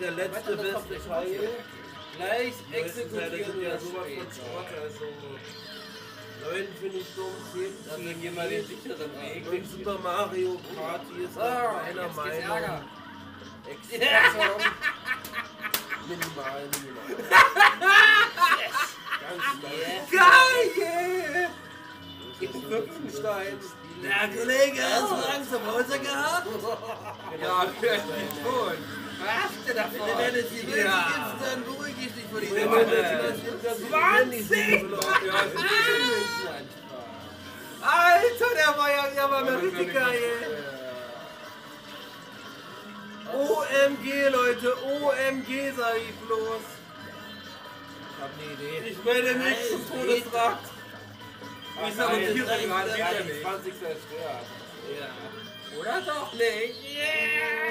der letzte beste Teil. Gleich sowas von Schrott, also. 9 finde ich dumm, 10 Das ist jemand den sicheren Weg. Und Super Mario Party ist nach Ah, meiner jetzt gibt's Meinung extrem minimal, minimal. Ganz leicht. Geil! Fünfenstein. Na, Kollege, hast du Angst vor Häuser gehabt? Ja, vielleicht schon. Du davon? Wenn du die Welt ja. dann beruhig ich dich vor die Wenn Welt. du das 20! Alter, der war ja, der war mir richtig geil. OMG, Leute, OMG, sag ich bloß. Ich hab eine Idee. Ich melde mich zum Todesrat. Ich sag, wieder nicht. 20. Stört. Ja. Oder doch nicht? Yeah!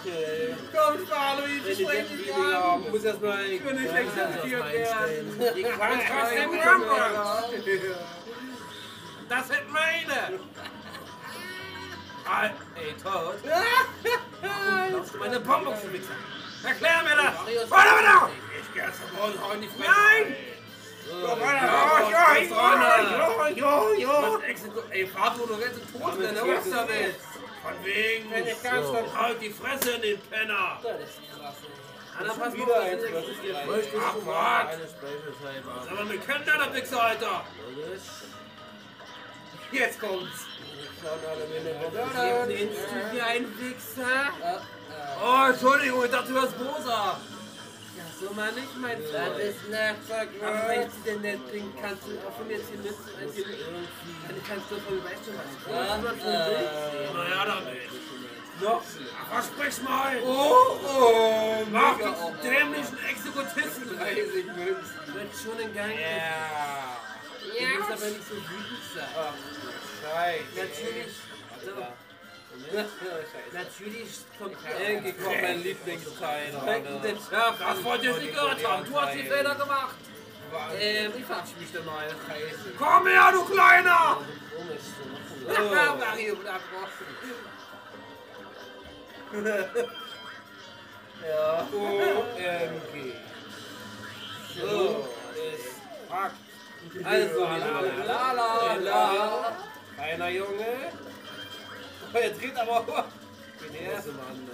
Okay. Komm, die streng Deppen dich an! muss erstmal. Ich will nicht exekutiert werden. Ich kann trotzdem Rumble! Das sind meine! Ey, tot. Warum du meine Bonbons, du Wichser? Erklär mir das! Warte mal da! Ich geh jetzt am Boden, hau in die Fresse! Nein! Was Exeku- Ey, Fabio, du rennst tot, Damit wenn du geht was es damit. Von wegen. Wenn ich ganz So. halt die Fresse in den Penner. Das ist krass. Anna, pass Wieder auf, eins, das was ist ist dir Ach, Möchtest du Mann. mal eine Special Time haben? Aber wir kennen deine Wichser, Alter. Jetzt kommt's. Nennst du wie ein Wichser? Oh, Entschuldigung, ich dachte, du warst Bosa. So mal nicht, mein Das Freund. ist Nachfolg. Aber wenn ich sie denn nicht bringen kannst, du auch von mir jetzt hier nützen, als hier Dann kannst du von weißt du was? Ja, Naja, damit. Noch Ach, versprich's mal. Oh, oh, Mach diesen dämlichen Exekutisten. 30 Münzen. Wird schon in Gang. Ja. Du musst aber nicht so wütend sein. Ach, Scheiße. Natürlich. Scheiße. Natürlich kommt Irgendwie kommt mein Lieblingsteil. Das wollt ihr nicht gehört haben. Du hast die Fehler gemacht. Ähm, ich verabschiede mich dann mal. Komm her, du Kleiner! Mario wird abgebrochen. Ja. OMG. So, ist Fakt. Also, la, la, la, la. Kleiner Junge. Oh, jetzt geht aber. Mann.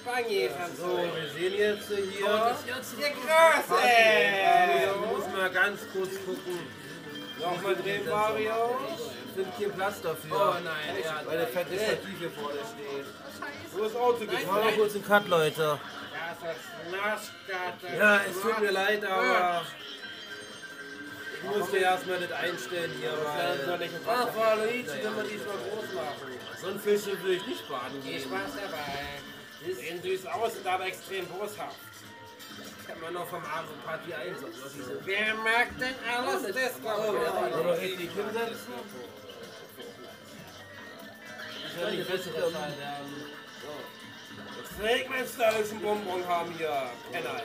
Spanier, So, wir sehen jetzt hier. Der Große! Mario, muss mal ganz kurz gucken. Nochmal drehen, Mario. Sind hier Platz dafür. Oh nein, ja, Weil der fette Stativ hier vorne steht. Wo ist Auto Machen wir gefahren? kurz einen Cut, Leute. Das. Ja, es tut mir leid, aber ich musste erstmal das einstellen hier, weil. Ach, Frau Luigi, wenn wir diesmal groß machen. So ein Fischchen will ich nicht baden Viel gehen. Spaß dabei. Sehen süß aus und aber extrem boshaft. Kennt man noch vom Mario Party 1. Also diese Wer mag denn alles Disco? Oder richtig hinsetzen? Das wäre die bessere Zeit. Fake mein stylischen Bonbon haben hier. Penner.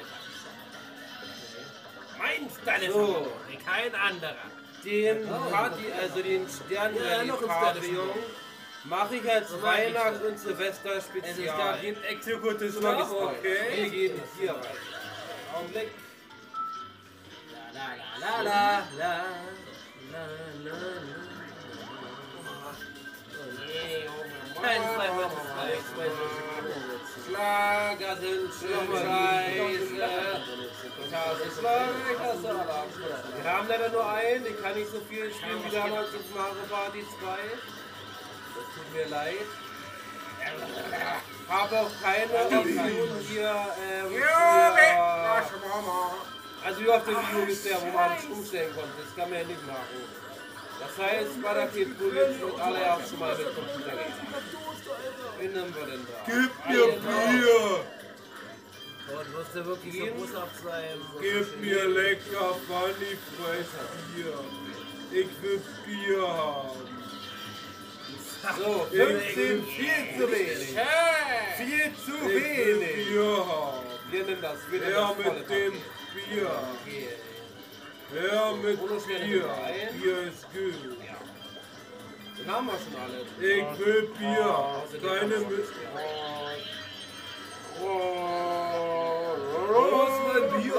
Mein Style So. wie kein anderer. Den Party, also den Ja, Sternenrally noch Pavillon mache ich als Weihnachts- und Silvester Es Spezial. gab Gibt Schon mal gespoilt. Wir gehen hier rein. Augenblick. La la la la la la la Kein Zweifel. Schlager sind schön scheiße. Wir haben leider nur einen, ich kann nicht so viel spielen wie damals in Mario Party 2. Das tut mir leid. Habe auch keine Option hier, ähm, also wie auf der Video ist der, wo man es umstellen konnte. Das kann man ja nicht machen. Das heißt, Battlefield Bullets wird allererst mal mit Computer gehen. Wen nehmen wir denn da? Gib mir Bier! Oh, du musst ja wirklich so boshaft sein. Gib mir lecker Funny Fresh Bier. Ich will Bier haben. So, 15 viel zu wenig. Viel zu wenig. Bier haben. Wir nehmen das. Wir nehmen Ja, das mit dem Bier. Ja, mit Bier. Bier ist gut. Den haben wir schon alle. Ich will Bier. Außerdem Bro, Bier.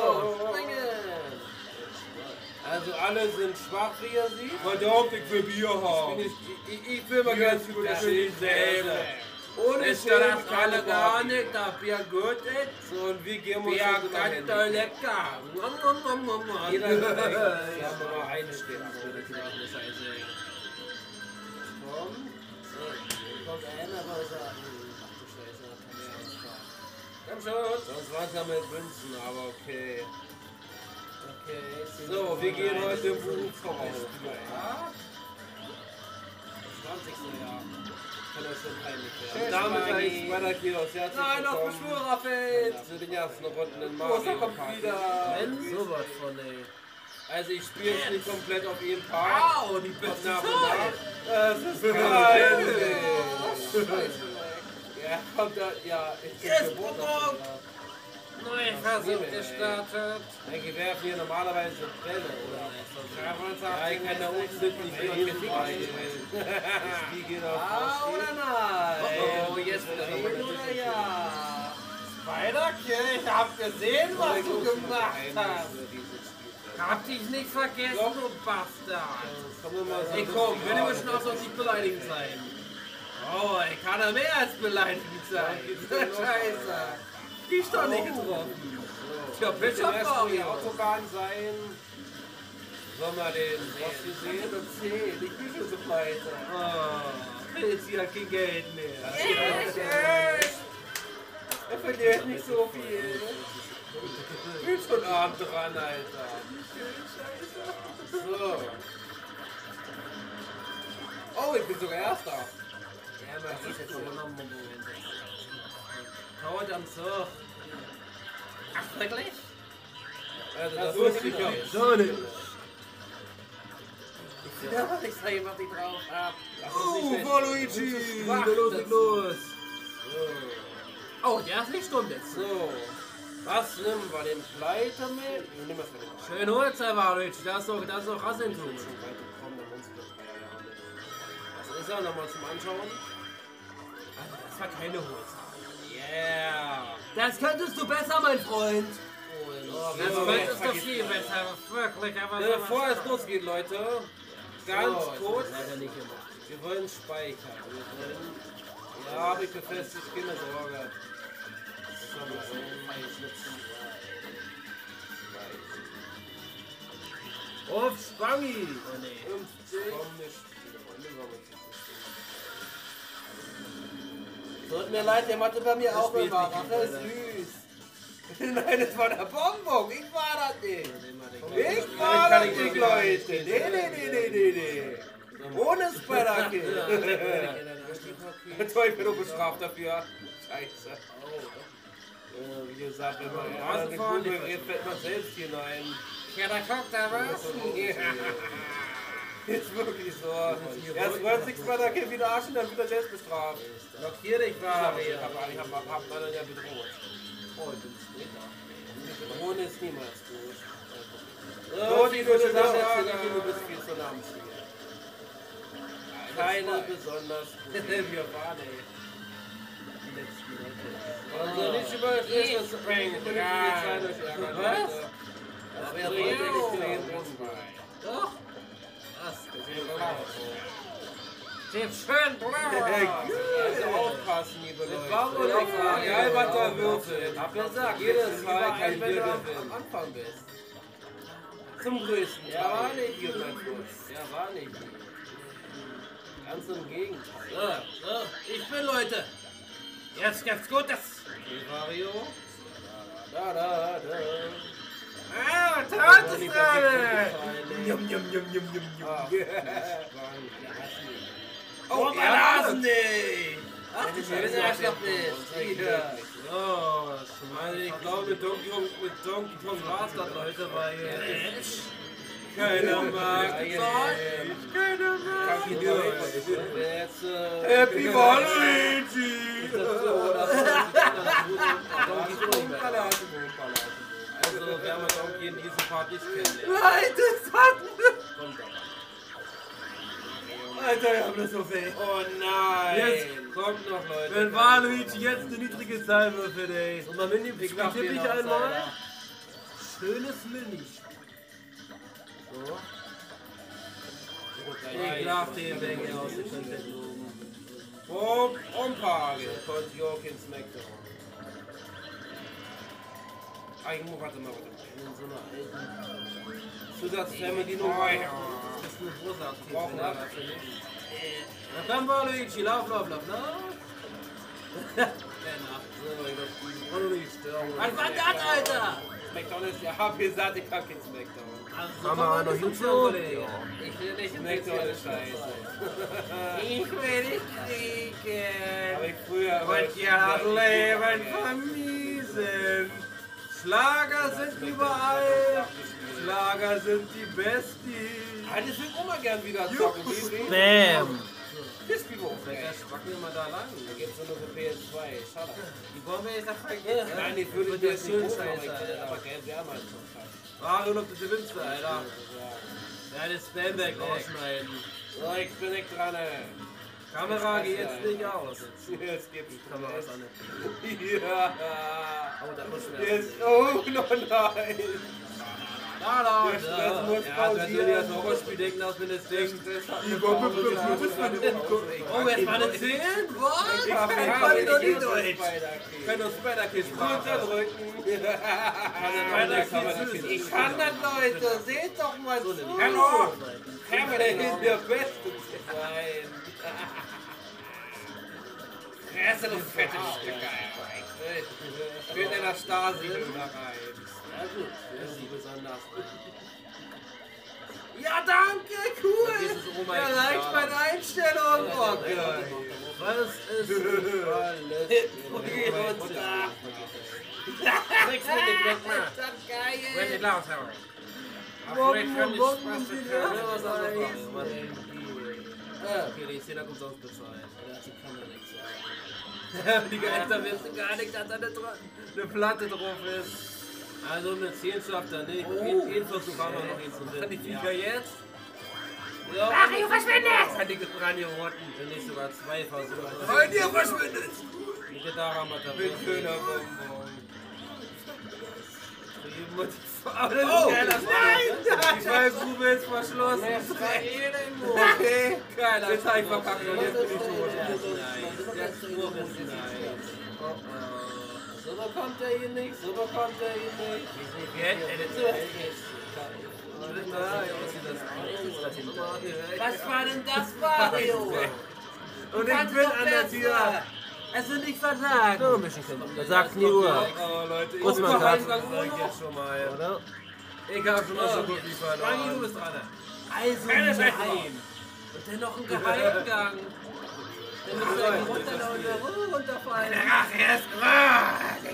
Also alle sind schwach, wie ihr seht. Verdammt, ich will Bier haben. Ich, ich, ich will mal ganz gut schön selber. Äh, ohne Schirm kann ich gar nicht, da Bier gut ist. Und wir gehen uns Bier ganz toll lecker. Nom, nom, nom, nom. Jeder hat nur eine Stimme. Komm, Komm, einer, was er Komm schon. Sonst es ja mit Münzen, aber okay. Okay, So, wir gehen heute im Beruf voraus. 20. Jahr. Kann euch schon peinlich Und werden. damit sage ich bei der Kiosk herzlich Nein, auf Beschwörerfeld. zu den ersten Runden in Oh, Mario so kommt wieder. Sowas von, ey. Also ich spiele jetzt nicht komplett auf jeden Part. Au, die beste Zeit. Das ist geil. Ja, kommt da, ja, ich Yes, Pokémon. Neuer Versuch gestartet. Ich werfe hier normalerweise Bälle, oder? Ja, ich kann da unten nicht nicht hinfallen. Die geht auf Ah, oder nein? Oh, jetzt wieder Nein oder ja? Spider-Kill, ich hab gesehen, was du gemacht hast. Hab dich nicht vergessen, du Bastard. Ey komm, wenn du schon auch nicht beleidigend sein. Oh, ich kann er mehr als beleidigend sein. Scheiße. Die ist doch nicht getroffen. Tja, bitte, Wird die Mario. Autobahn sein. Sollen wir den Boss hier sehen? Und 10, ich bin schon so weiter. Oh, jetzt hier kein Geld mehr. Er verliert nicht so viel. Ich bin schon abend dran, Alter. So. Oh, ich bin sogar Erster. Ja. Dauert am Zug. Ach, wirklich? Also, Das das wusste ich ich ja. nicht. So nicht. Ja, ich sag was ich drauf hab. Oh, Waluigi! Los, geht los! Oh, der ist nicht stumm jetzt. So. Was nehmen wir? Den Pleiter mit? Ich nehme das mit Schön holst du, Waluigi. Da ist doch, da ist doch Rassentum. Was ist er nochmal zum Anschauen? Das war keine Holz. Yeah! Das könntest du besser, mein Freund. Oh, Das wir- könntest du viel besser, wirklich, aber so Bevor es losgeht, Leute, ganz So, kurz. Leider nicht gemacht. Wir wollen speichern. Wir wollen. Ja, habe ich befestigt, keine Sorge. So, mal so. Auf Spangi! Oh nee. 50. Komm nicht. Tut mir leid, der Mathe bei mir auch spielt immer. Ach, das ist süß. Nein, das war der Bonbon. Ich war das nicht. Ich war das nicht, Leute. Nee, nee, nee, nee, nee, nee. Ohne Spider-Kill. Jetzt war ich wieder bestraft dafür. Scheiße. Äh, wie gesagt, wenn man Google die redet, fällt man selbst hinein. Ja, da kommt da was. Ist wirklich so. Erst sich bei der Kind wieder arschen, dann wieder selbst bestraft. Blockier dich, Ich Mario. habe hab, hab, hab man ja bedroht. Oh, ich bin später. Bedrohen ist niemals gut. So, die gute würde Sache. sagen, du bist viel zu nah am Ziel. Keine besonders gute. Wir waren, ey. Leute. Also nicht über das Spring. Euch ärgern. Was? Das extrem Unfall. Doch. Was? Sieht schön blau Also aufpassen, liebe Leute. war wohl die Frage. Egal, was da würfelt. Hab ja gesagt, Jedes Mal kann wenn du am, Anfang bist. Zum größten Ja, war nicht hier, mein Freund. Ja, war nicht gut. Ganz im Gegenteil. So, so. Ich bin Leute. Jetzt gibt's Gutes. Mario. Da, da, da. Ah, Todesstelle. Jum, jum, jum, jum, jum, jum. Oh, Oh, Banasen nicht! Ach, schön, der Arschloch bist. Hier. Oh, Also ich glaube, Donkey Kong, mit Donkey Kong war es das, Leute, weil Keiner mag Ja, Zahlen. Keiner mag äh, Happy Waluigi! Donkey Kong Palace. Also, werden wir Donkey in diesem Part nicht kennenlernen. Leute, das hat... Kommt. Alter, wir haben das so weh. Oh nein! Jetzt kommt noch, Leute. Wenn Waluigi jetzt eine niedrige Zahl würfelt, ey. Und mal Mini Ich tippe ich einmal. Schönes Mini. So. Ich darf den Weg aus dem Konzept Bob Ompage kommt Jorkin Smackdown. Eigentlich, warte mal, warte mal. in so einer alten Zusatzfernbedienung rein. Das ist eine große Brauchen wir. Na komm, Waluigi, lauf, lauf, lauf, lauf. So, Was war das, Alter? Ist ja abgesagt, ich hab kein Smackdown. Kann man noch YouTube? Ich will nicht ist scheiße. Ich will nicht kriegen. Aber ich früher. Und ja, das Leben vermiesen. Schlager sind überall. Schlager sind die Besties. Will ich auch mal gern wieder zocken. Bam. Frisbee-Wurf. Wer spacken wir mal da lang? Da gibt's nur noch für PS2. Schade. Die Bombe ist doch vergessen. Nein, ich würde dir jetzt nicht aber Alter. gern wärmer als so scheiße. Warum ob du gewinnst, Alter? Ja, das Spam wegschneiden. So, ich bin nicht dran. ey. Kamera geht jetzt nicht aus. Jetzt gibt es Kamera ist an. Ja. Oh, da muss ich Jetzt, oh, noch nein. Da, da, Der Stress muss Ja, das pausieren. ja so Horrorspiel denken, als wenn das Ding. Die Bombe Oh, jetzt mal eine 10? Was? Ich kann kann doch nicht. Deutsch. Ich kann doch Spider-Kiss Unterdrücken. Spider-Kiss Ich kann das, Leute. Seht doch mal zu. Hallo. Kevin ist der Beste zu sein. Fresse, du fette Stück, Alter. Ich will in der Stasi-Höhle rein. Ja gut, das ist besonders. Ja, danke, cool. Ja, reicht meine Einstellung. Oh, geil. Was ist alles? Sechs Minuten, weg mal. Ist das geil? Wenn nicht laut, Herr. Bomben, Bomben, Bomben, sind ja, ja was soll nice. das? Was denn die? Ja, okay, die Szene kommt sonst bezahlt. Dazu kann man nichts sagen. Die Geister wissen gar nicht, dass da eine, eine Platte drauf ist. Also eine 10 schafft er nicht. Jeden, jeden Versuch haben wir noch ihn zu finden. Die Viecher jetzt? Ja, Mario verschwindet! Hat die Granio rotten. Wenn nicht sogar zwei Versuche. Mario verschwindet! Die Gitarre haben wir da. Mit schöner Bonbon. Aber das ist geil, das Nein! Die Fallgrube ist verschlossen. Okay, geil. Jetzt hab ich verkackt und jetzt bin ich tot. Der Spruch ist. Oh oh. So bekommt er ihn nicht, so bekommt er ihn nicht. Jetzt, Was war denn das, Mario? Und ich bin an der Tür. Es wird nicht versagt. So ein bisschen Kind. Das sagt nie Uhr. Oh Leute, ich Muss man sagen. Jetzt schon mal. Oder? Ich hab schon mal so gut wie Frankie, du verloren. bist dran. Also nein. Und dann noch ein Geheimgang. Dann müsst ihr irgendwie runterlaufen und runterfallen. Rache ist groß.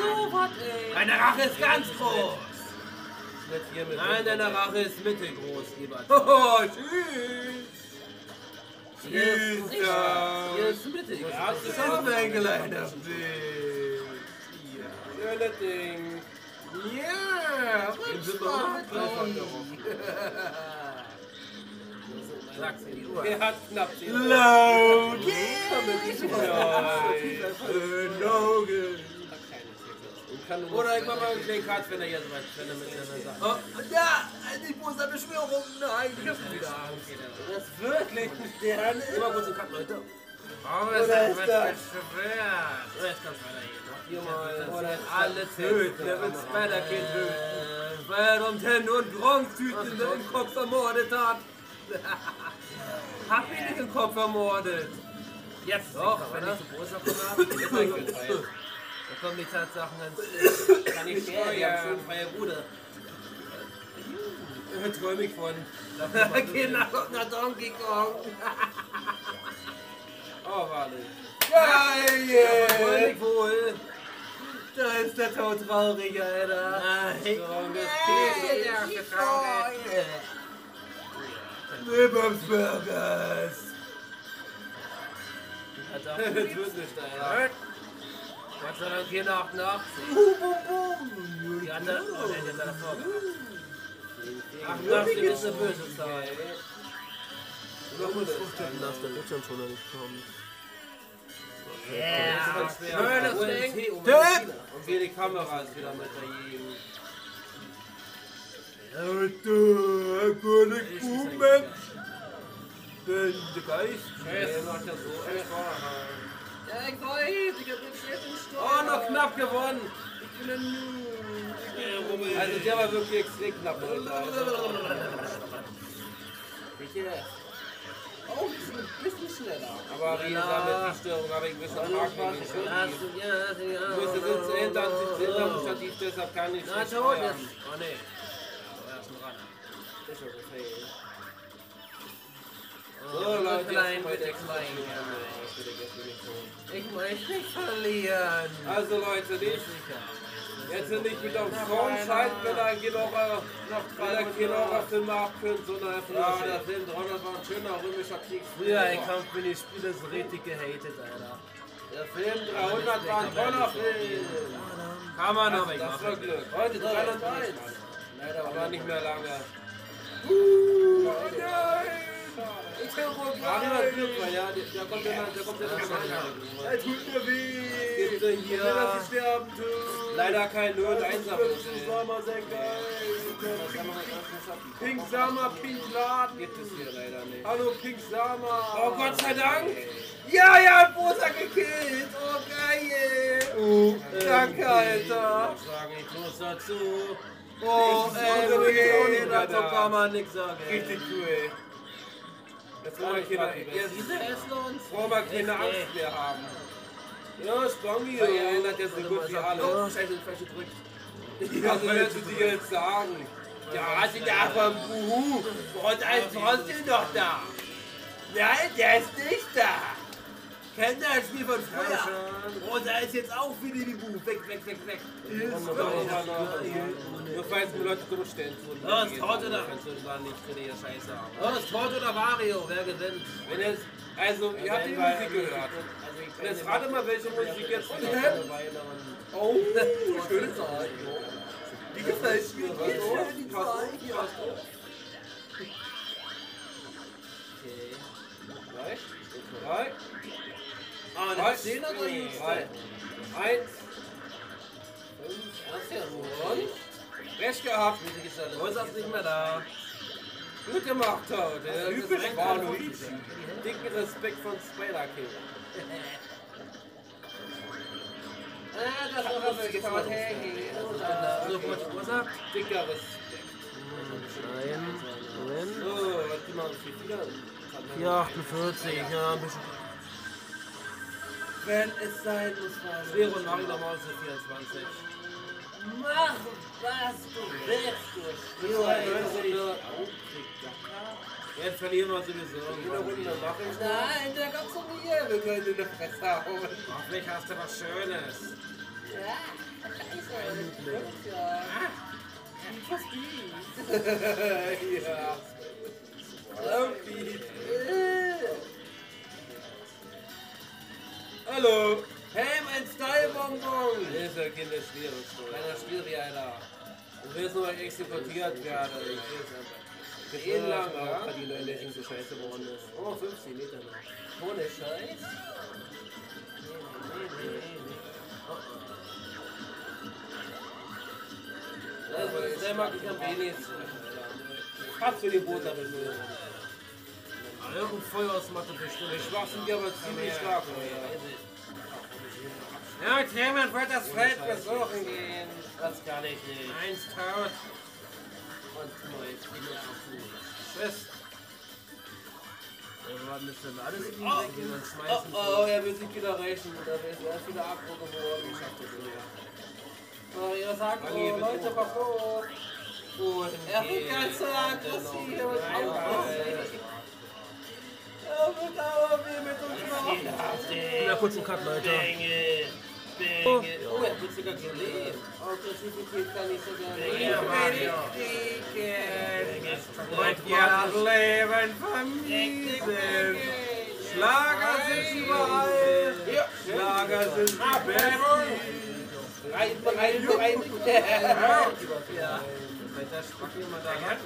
So was, ey. Meine Rache ist ganz groß. Nein, deine Rache ist mittelgroß, lieber. Oh, tschüss. Aber ein kleiner Ding. Ja. Er hat knapp den Logan! Oder ich mach mal einen kleinen Cut, wenn er hier so weit wenn er mit seiner Sache. Oh, ja, die Posterbeschwörung, nein, ich hab's wieder. Das ist wirklich ein Stern. Immer kurz einen Cut, Leute. Oh, das ist ist das? beschwert. So, jetzt kann's weitergehen. Hier mal. Oder alle töten, der wird Spider-Kid töten. Weil er Nintendo und Gronk-Tüten im Kopf ermordet hat. Hab ihn nicht im Kopf ermordet. Jetzt doch, wenn ich zu groß davon habe. Da kommen die Tatsachen ans Kann ich Oh steuern. ja, freie Bude. Träum ich von. Geh nach, nach Donkey Kong. Oh, warte. Geil! ich wohl. Da ist der Tod traurig, Alter. Nein. Leberburgers. Das tut nicht, Alter. Gott sei Dank hier nach Nacht. Die andere, oh, der hat davor gehabt. Ach, das ist eine böse Zahl. Noch muss auftippen, dass der Bildschirm schon noch nicht kommt. Ja, Schönes Ding. Ding. Und wir die Kamera ist wieder mit dagegen. Alter, König. Bin der Geist. Scheiße, macht das so einfach. Ja, ich weiß, ich hab jetzt im Sturm. Oh, noch knapp gewonnen. Ich bin ein Noob. Also der war wirklich extrem knapp, Bitte. Oh, die sind ein bisschen schneller. aber wie gesagt, mit der Störung habe ich ein bisschen Haken dem Ja, ja, ja. Du jetzt hinter dem Stativ, deshalb kann ich Na, nicht tot steuern. jetzt. Oh, nee. Ja, er ist ein Runner. Ist schon okay. So, Leute, klein, bitte klein. Ja, ich. Ich möchte nicht verlieren. Also Leute, nicht, jetzt nicht mit auf Song schalten, wenn ihr genauer, wenn ihr genauer Filme abkönnt, sondern einfach Ja, der Film 300 war ein schöner römischer Krieg. Früher, ich hab für die Spiele so richtig gehatet, Alter. Der Film 300 war ein toller Film. Kann man aber nicht das war. Glück. Heute 301. 301. Leider Aber nicht mehr lange. Ich hab ja, der, kommt ja der kommt ja nach Er tut mir weh. Ich will, dass sterben leider kein 0 1 Das ist Sommer sehr geil. Pink Summer, Pink Laden. Gibt es hier leider nicht. Hallo Pink Summer. Oh Gott sei Dank! Ja, ja, hat Rosa gekillt. Oh, geil. Oh, danke, Alter. Sage ich bloß dazu? Oh, ey, Alter. kann man nichts sagen. Richtig cool. Jetzt wollen wir keine, keine Angst mehr haben. Ja, Spongy erinnert jetzt so gut wie alle. Oh, scheiße, falsch gedrückt. Also willst du dir jetzt sagen? Ja, sie darf am Buhu. Und ist trotzdem noch da. Nein, der ist nicht da. Kennt ihr das Spiel von früher? Rosa ist jetzt auch wie die Buhu. Weg, weg, weg, weg. Nur falls mir Leute dumm stellen. Oh, ist tot oder? Kannst du da nicht richtige Scheiße haben. Oh, ist Tort oder Wario? Wer gewinnt? Wenn jetzt, also, ihr habt die Musik gehört. Und jetzt rate mal, welche Musik jetzt kommt. Oh, schöne Zeit. Die gefällt mir. Die ist schön, die Zeit. Ja. Drei, drei, Ah, drei, der Zehner oder die drei, eins, Das ist ja wohl. recht gehabt. Rosa ist nicht mehr da. Gut gemacht heute. Das ist echt Waluigi. Dicken Respekt von Spider King. Ah, das war was getan. Hey, hey. So, gut, Rosa? Dicker Respekt. Nein. Moment. So, was die machen viel wieder. 448, ja, ein bisschen. Wenn es sein muss, war es. Schwere und Mario nochmal aus der 24. Mach, was du willst, du Jetzt verlieren wir sowieso. Eine Runde machen. Nein, der kommt zu mir. Wir können in der Fresse hauen. Hoffentlich hast du was Schönes. Ja, scheiße. Ja. Was die? ja. Hallo. Hey, mein Style-Bonbon. Das ist ja keine schwere Story. Kleiner Schwierig, Alter. Du willst nur exekutiert werden. Ich weiß einfach. Geht Eh lang, ja? ja? Die Leute so scheiße geworden ist. Oh, 15 Meter noch. Ohne Scheiß. Also, der mag ich am wenigsten. Fast für die Boote bemühen. Irgendein Feuer aus Mathe bestimmt. Die Schwach sind die aber ziemlich stark. Ja, jemand wird das Feld besuchen gehen. Das kann ich nicht. Eins tot. Und neu. Tschüss. Wir dann alles in Oh, den Weg und oh, schmeißen. oh, er will sich wieder rächen. Da ist erst wieder Abbruch geworden. Ich schaff das nicht. Mario sagt, Angie, oh. Leute, was los? Wohin Er wird ganz so es aggressiv und aufpassen. Na, kurz einen Cut, Leute. Oh, er wird sogar gelebt. Ja. Und ja, das Leben vermiesen. Schlager sind überall. Schlager sind die Besten. Rein, rein, rein. Ja. Der Spack jemand da hat.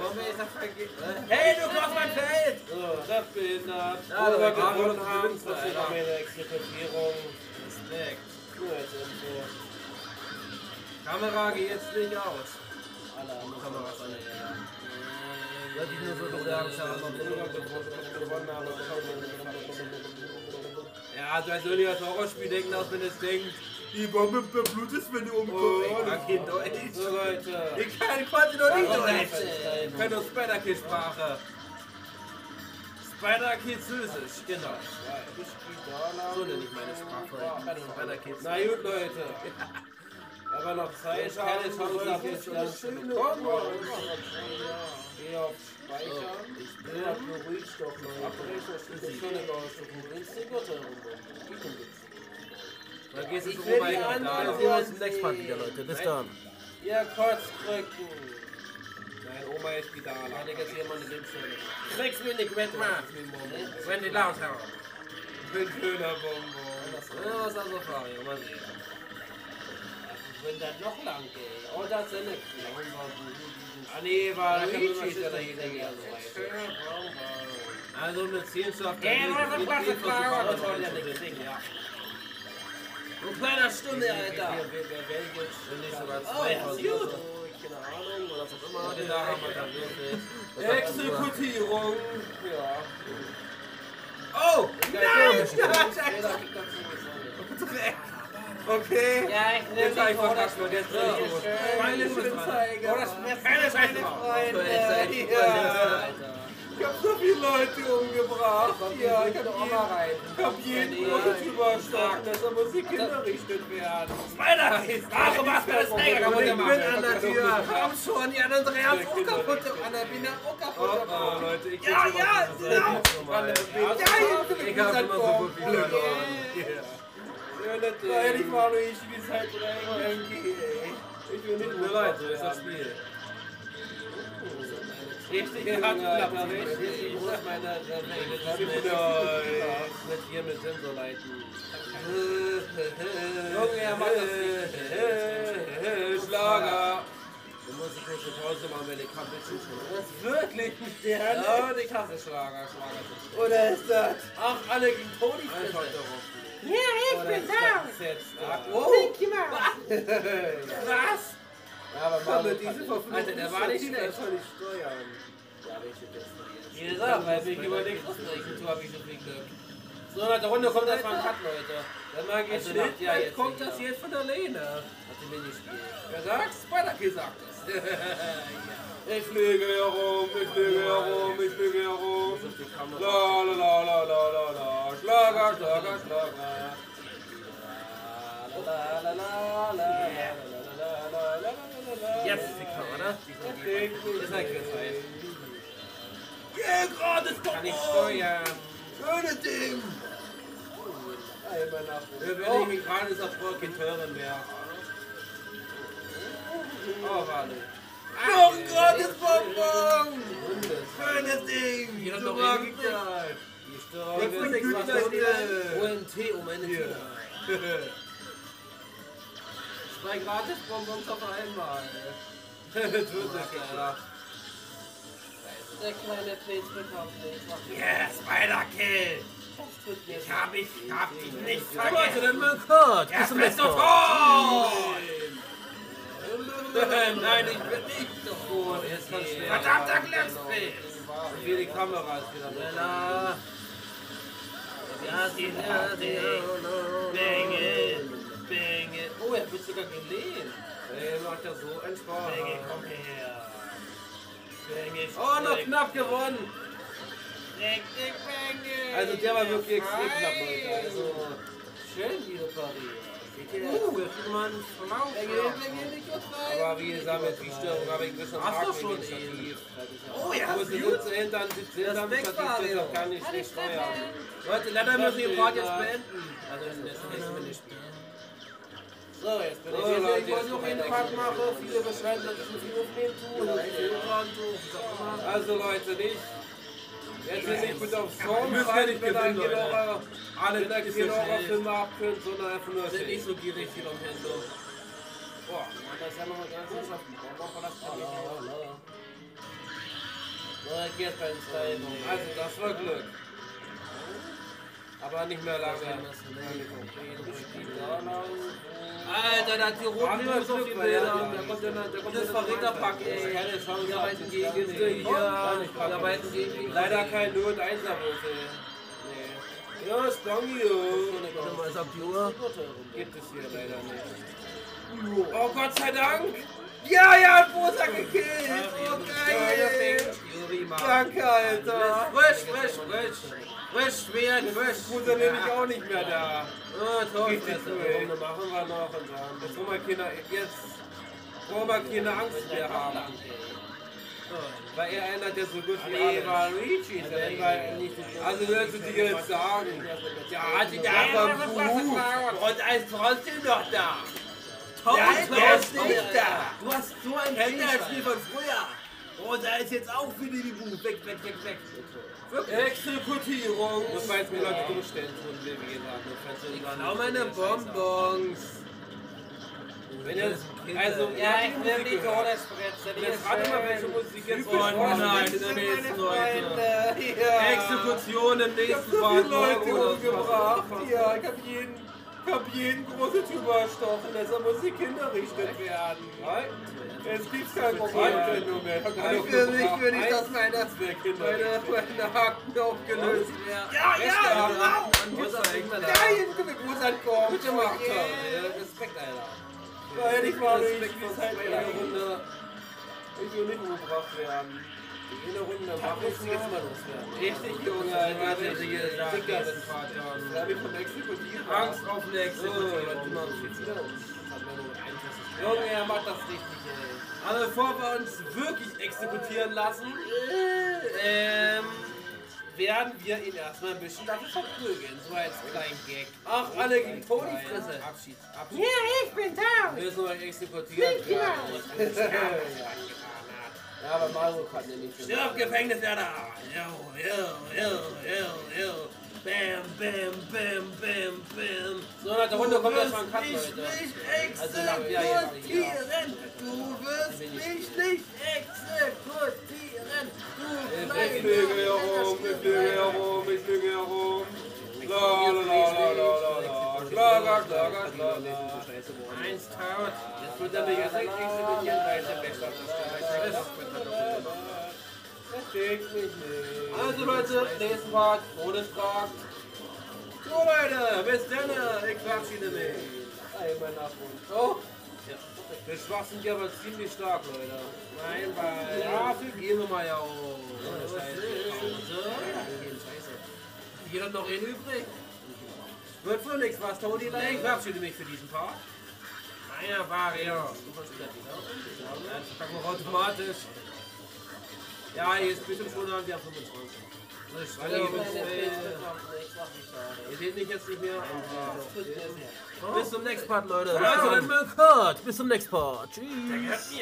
Mama, ich hab vergessen. Hey, du kommst mein Feld! Treffbehindert. Ja, das war gerade noch ein Witz. Eine Rekrutierung. Snack. Nur als Info. Kamera geht jetzt nicht aus. Alle anderen Kameras an der Sollte ich nur so äh, gesagt haben, ob ich gewonnen habe. Ja, so als würde ich das Horrorspiel denken, als wenn es denkt. Die Bombe verblutet, wenn du oh, umkommst. ich kann kein Deutsch. So Leute. Ich kann quasi noch nicht Deutsch. Ich kann nur Spider-Kid-Sprache. Spider-Kid-Süßisch, genau. So nenne ich meine Sprache. Spider-Kid. Na gut, Leute. Aber noch Zeit Keine haben, Chance, soll dass ich ich das schöne bekommen? Wort Geh auf Speichern. Ich Ja, bin beruhigt doch mal. Abbrechen, steht das schon eine gehst du Ich so dann gehst du zum Oberlehrgang. Dann sehen wir uns im Sechspack wieder, Leute. Bis dann. Ja, kurz drücken. Nein, Oma ist wieder da. Warte, jetzt hier mal eine Lebensstelle. Kriegst mir eine Grandma. Wenn die laut haben. Ich bin Dönerbonbon. Ja, was ist das so Mal sehen. Wenn das noch lang geht. Oh, das sind nicht. Ah, nee, war da kann man nicht da hinterher. Also, also eine Zielstoff. Ey, was ist das? Das war ja nichts. Ja. In kleiner Stunde, Alter. Wer wäre jetzt nicht sogar oh, zwei Oh, ja, gut. Keine Ahnung, was auch immer. Heute da haben. Exekutierung. Ja. Oh! Nein! Okay. Ja, ich nehme das Vorderstuhl. Der ist so. Meine Schulzeige. Oh, das ist meine Freunde. Ja. Ich hab so viele Leute umgebracht. Ja, ich hab jeden, hab jeden Ort überstochen. Deshalb muss die Kinder errichtet werden. Spider! Warum machst du das kaputt Ich bin an der Tür. Komm schon, die anderen drei haben auch kaputt gemacht. Ich bin ja auch Oh, kaputt oh, gemacht. Leute, ich Ja, bin ja, genau. Ich habe immer so gut wie verloren. Ja, natürlich. Ich war nur ich wie Zeit rein. Ich will nicht mir leid, so ist das Spiel. Richtig hart knapp, richtig. Wo ist meine Mit hier mit Sensorleiten. Junge, er macht das nicht. Schlager. Du musst eine kurze Pause machen, wenn ich bisschen schon. Das ist wirklich nicht der. Ja, ich hasse Schlager, Schlager. Oder ist das? Ach, alle gegen Toni Einfach darauf. Ja, ich bin da. Das ist jetzt stark. Oh, Was? Ja, aber mal diese Verfluchung Alter, der war nicht schlecht. ich steuern. Ja, welche das denn Wie gesagt, weil ich überlegt, welchen Tor habe ich so viel Glück. So, nach der Runde kommt das mal ein Cut, Leute. Dann mag ich Also ja, jetzt kommt nicht, das jetzt von alleine. Hat die Minispiel. Wer sagt? Spider-Kid sagt es. Ich fliege herum, ich fliege herum, ich fliege herum. La la la la la la la. Schlager, Schlager, Schlager. La la la la la la la la Yes, Sikana. Ist ein Griffheit. Ja, gerade ist Kann ich steuern. Schönes Ding! Wir werden oben. Oh. Wenn ich mich gerade ist, auch kein teurer mehr. Oh, warte. Noch ein ah. gratis Bonbon! Schönes Ding! Hier hat doch ein Gegner. Hier Steuerung ist extra. Hol einen Tee um eine Tür. Zwei Gratis-Bonbons auf einmal. das wird oh, nicht, Alter. Der kleine Pilz bekommt nicht. Yes, Spider-Kill! Ich hab, ich hab dich nicht vergessen. Leute, dann mal kurz. Ja, bist du tot? Nein, ich bin nicht tot. Verdammter Glückspilz. Und hier die Kamera ist wieder Bella. Ja, sie hört dich. Bengel. Bengel. Oh, er wird sogar gelehnt. Ey, macht ja so einen Spaß. Bang it, komm her! Bang it! Oh, noch knapp gewonnen. Also der war wirklich extrem knapp, Leute. Also schön, diese Partie. Uh, wir kriegen mal einen Flaum. Aber wie gesagt, mit Störung habe ich ein bisschen Hast du schon Stativ. Oh ja, Wo sie sitzt hinter sitzt hinter dem Stativ, deshalb kann ich nicht steuern. Leute, leider müssen wir den Part jetzt beenden. Also das nächste Minispiel. So, jetzt bin ich hier. Ich wollte noch jeden Part machen. Viele beschreiben, dass ich viel aufnehmen tue. Und ich viel dran tue. Also Leute, nicht. Jetzt ist nicht mit auf Song rein, wenn ein Genauer alle Genauer-Filme abkönnt, sondern einfach nur... Sind nicht so gierig hier auf Hände. Boah, das ist ja nochmal ganz anders. Warum das Also, das war Glück. Aber nicht mehr lange. Alter, da hat die roten Glück, die weil Bilder. Da kommt der, da kommt Das Verräterpack, ey. Hier arbeiten Gegenste, hier. Hier arbeiten Gegenste. Leider kein 0 und 1 Würfel. Nee. Ja, Stongio. Warte mal, sagt die Uhr. Gibt es hier leider nicht. Oh Gott sei Dank! Ja, ja, Bosa gekillt! Oh geil! Danke, Alter! Frisch, frisch, frisch. Frisch, schwer, frisch. Bosa nämlich auch nicht mehr da. Oh, Richtig cool. Machen wir noch und dann. Jetzt wollen wir keine, jetzt wollen wir keine Angst mehr haben. Weil er einer, der so gut wie Eva Ricci ist. Also würdest du dir jetzt sagen. Ja, die Dame Und er ist trotzdem noch da. Ja, der ist nicht da. Du hast so ein Kennt ihr das T-Shirt. Spiel von früher? Und da ist jetzt auch wieder die Buch. Weg, weg, weg, weg. Exekutierung. Das war jetzt mir Leute durchstellen, wie wir gesagt haben. Genau meine Bonbons. Wenn jetzt, also, ja, ich will nicht ohne Spritze. Jetzt rate mal, welche Musik jetzt Oh nein, in der nächsten Leute. Exekution im Ich hab nächsten so viele Leute umgebracht. Ja, ich hab jeden, ich hab jeden großen Typ erstochen. Deshalb muss die Kinder werden. Jetzt gibt's kein Romantik mehr. Für mich würde ich das meine, meine, meine Haken aufgelöst werden. Ja, ja, genau. Geil, guck mal, wo es ankommt. Gut gemacht, Tom. Respekt, Alter. Weil ich war nicht, es halt. Ich will nicht umgebracht werden. In der Runde Muss jetzt mal loswerden. Richtig, Junge. Alter, richtige dickeren Vater. Da hab ich von exekutiert. Angst auf Exekution. Junge, er macht das richtig, ey. Also bevor wir uns wirklich exekutieren lassen, ähm, werden wir ihn erstmal ein bisschen dafür verprügeln. So als kleinen Gag. Ach, alle gegen Toni Fresse. Abschied. Abschied. Ja, ich bin da. Wir müssen euch exekutiert Genau. Ja, aber Mario kann ja nicht. Stirb, Gefängnis, ja da! Yo, yo, yo, yo, yo. Bam, bam, bam, bam, bam. So, nach der Runde kommt erstmal ein Cut, Leute. Also nach ja, ja, ja. Du wirst mich nicht exekutieren. Ich fliege herum, ich fliege herum, ich fliege herum. La la la la la la la. Schlager, Schlager, Schlager. Eins tot. Er mich jetzt exekutieren, weil der Beste Das schickt mich nicht. Also Leute, nächsten Part, Todesfrag. So Leute, bis dann, ich verabschiede mich. Ey, mein Nachwuchs. Oh, der Schwach sind ja aber ziemlich stark, Leute. Nein, weil. Dafür gehen wir mal ja auch. Hier hat noch einen übrig. Wird wohl nichts, was Toni Ich verabschiede mich für diesen Part. Naja, war ja. Dann packen wir automatisch. Ja, hier ist bestimmt schon an, wir haben 25. Weil ihr, seht mich jetzt nicht mehr. Bis zum nächsten Part, Leute. Leute. Bis zum nächsten Part. Tschüss.